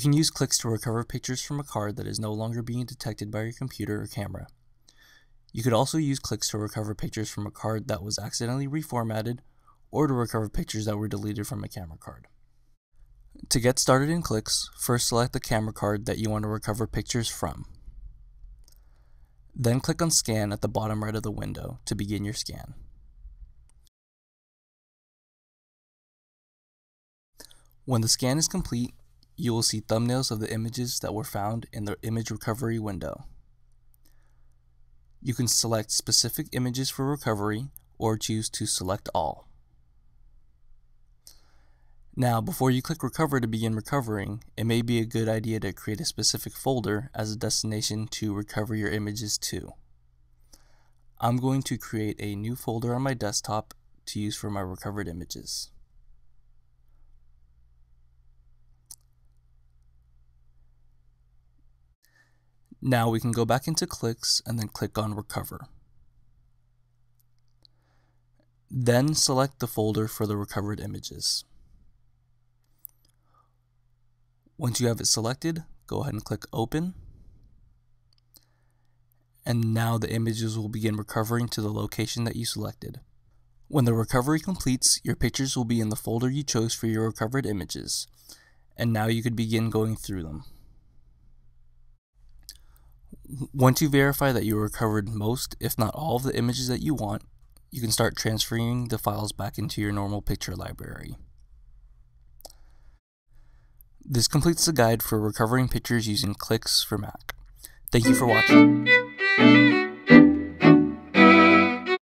can use Klix to recover pictures from a card that is no longer being detected by your computer or camera. You could also use Klix to recover pictures from a card that was accidentally reformatted or to recover pictures that were deleted from a camera card. To get started in Klix, first select the camera card that you want to recover pictures from. Then click on Scan at the bottom right of the window to begin your scan. When the scan is complete, you will see thumbnails of the images that were found in the image recovery window. You can select specific images for recovery or choose to select all. Now, before you click recover to begin recovering, it may be a good idea to create a specific folder as a destination to recover your images to. I'm going to create a new folder on my desktop to use for my recovered images. Now we can go back into Klix and then click on Recover. Then select the folder for the recovered images. Once you have it selected, go ahead and click Open. And now the images will begin recovering to the location that you selected. When the recovery completes, your pictures will be in the folder you chose for your recovered images. And now you could begin going through them. Once you verify that you recovered most, if not all, of the images that you want, you can start transferring the files back into your normal picture library. This completes the guide for recovering pictures using Klix for Mac. Thank you for watching.